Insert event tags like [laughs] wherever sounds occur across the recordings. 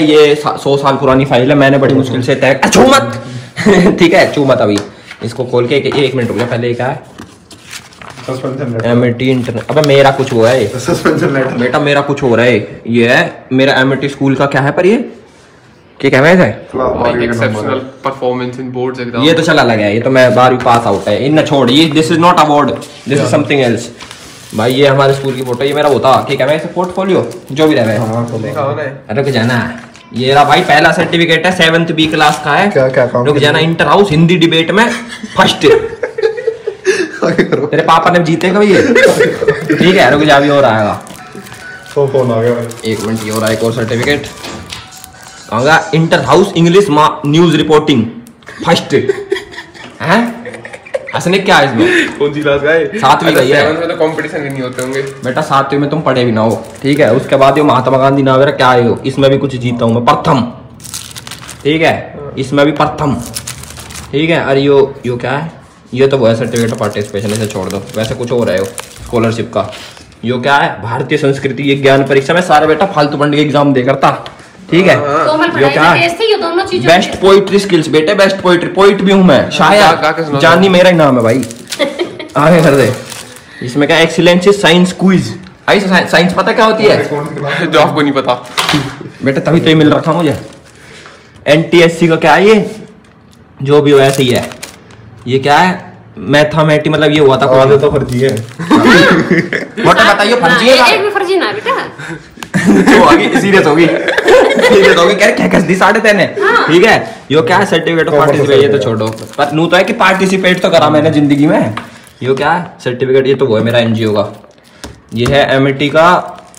है ये सौ साल पुरानी फ़ाइल है मैंने बड़ी मुश्किल से तय छू मत! [laughs] ठीक है छू मत अभी। इसको खोल के एक, एक मिनट रुक जा पहले क्या है सस्पेंशन इंटरनेट अबे मेरा कुछ हुआ है। बेटा मेरा कुछ हो रहा है। ये है मेरा एम स्कूल का क्या है पर ये? क्या क्या है Like exceptional performance in ये तो चला लगा है ये तो मैं बारहवीं पास आउट है। इन छोड़ ये this is not award this is something else भाई ये हमारे स्कूल की फ़ोटो ये मेरा होता ठीक है मैं पोर्टफोलियो जो भी रहे हाँ ये रहा भाई पहला सर्टिफिकेट है सेवंथ बी क्लास का है। क्या- क्या काम रुक जाना इंटर हाउस हिंदी डिबेट में फ़र्स्ट तेरे पापा ने जीते कभी ये। ठीक है रुक जा अभी और आएगा। सो फ़ोन आ गया एक मिनट ये हो है एक और सर्टिफिकेट कहूँगा inter house English news reporting first हैं? हंसने क्या है इसमें? कौन सी क्लास का है? सातवीं का है। सेवंथ में तो कंपटीशन भी नहीं होते होंगे। बेटा सातवीं में तुम पढ़े भी ना हो ठीक है? उसके बाद ये महात्मा गांधी ना मेरा क्या है? हो इसमें भी कुछ जीता हूँ मैं प्रथम। ठीक है? इसमें भी प्रथम। ठीक है? अरे यो यो क्या है? ये तो वो है सर्टिफिकेट पार्टिसिपेशन इसे छोड़ दो। वैसे कुछ हो रहा है स्कॉलरशिप का। यो क्या है? भारतीय संस्कृति ये ज्ञान परीक्षा में सारे बेटा फालतू पंडित एग्ज़ाम दे करता ठीक है? है थी बेस्ट पोइट्री स्किल्स बेटे बेस्ट पोइट्री पोइट भी हूँ मैं। शायर सुनाओ। जानी मेरा ही नाम है भाई। [laughs] आगे कर दे। इसमें क्या excellence science quiz I science पता क्या होती है? सी जो आपको नहीं पता। बेटा तभी तो ये मिल रखा मुझे। एनटीएससी का क्या है ये? जो भी हो ऐसे ही है। ये क्या है? मैथमेटी मतलब ये हुआ था कौन तो फर्जी है। [laughs] मोटा बताइए फर्जी हाँ, है एक भी फर्जी ना बेटा। [laughs] तो होगी सीरियस होगी। होगी। कह रहे क्या कस दी साढ़े तीन है? ठीक है यो क्या सर्टिफिकेट ऑफ़ पार्टिसिपेट ये तो छोड़ो। पर नू तो है कि पार्टिसिपेट तो करा मैंने ज़िंदगी में। यो क्या है सर्टिफिकेट ये तो वो है मेरा एनजीओ का। ये है एमटी का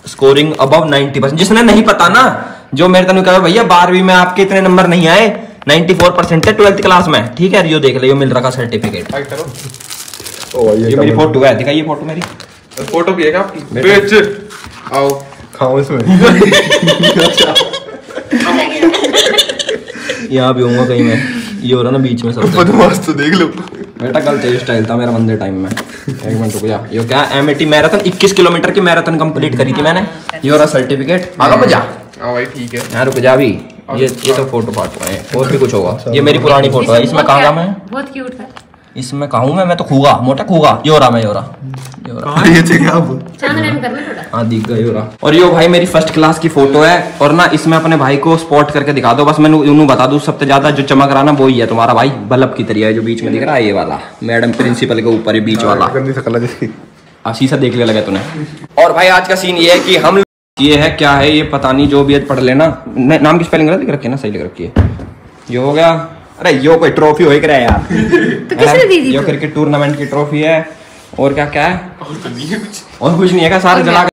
स्कोरिंग अबव 90 परसेंट जिसने नहीं पता ना जो मेरे तनु कहा भैया बारहवीं में आपके इतने नंबर नहीं आए 94 परसेंट थे ट्वेल्थ क्लास में। ठीक है यो देख ले यो मिल रखा सर्टिफिकेट करो। ओ भाई ये मेरी फ़ोटो है दिखाइए फ़ोटो मेरी। फ़ोटो भी है क्या? आपकी बेच। आओ। खाओ इसमें। [laughs] [laughs] यहाँ भी होऊँगा कहीं मैं। ये हो रहा ना बीच में सब। बदमाश तो देख लो। बेटा कल तेज स्टाइल था मेरा बंदे टाइम में। एक मिनट रुक जा। ये क्या एमएटी मैराथन 21 किलोमीटर की मैराथन कंप्लीट करी थी मैंने। ये रहा सर्टिफिकेट आगा बजा। हाँ भाई ठीक है। यहाँ रुक जा अभी। ये ये तो फ़ोटो फाटो है। और भी कुछ होगा। ये मेरी पुरानी फ़ोटो है। इसमें कहाँ मैं बहुत क्यूट है। इसमें कहूँ मैं मैं तो खूगा मोटा खूगा यो रहा मैं यो रहा ये चाहिए अब चाँद रंग करना थोड़ा। हाँ दिख हो और यो भाई मेरी फ़र्स्ट क्लास की फ़ोटो है और ना इसमें अपने भाई को स्पॉट करके दिखा दो बस मैं उन्होंने बता दूँ सबसे ज़्यादा जो चमक रहा ना वो ही है तुम्हारा भाई बल्ब की तरह है जो बीच में दिख रहा है ये वाला मैडम प्रिंसिपल के ऊपर ये बीच वाला। है जिसकी। आ, शीशा देख ले लगे तूने। और भाई आज का सीन ये है कि हम ये है क्या है ये पता नहीं जो भी पढ़ लेना। नाम की स्पेलिंग गलत लिख रखी है ना? सही लिख रखी है। ये हो गया अरे यो कोई ट्रॉफी हो ही रहा है यार [laughs] किसने दी थी यो तो? क्रिकेट टूर्नामेंट की ट्रॉफी है और क्या क्या है? और तो नहीं है कुछ। और कुछ नहीं है क्या? सारे जला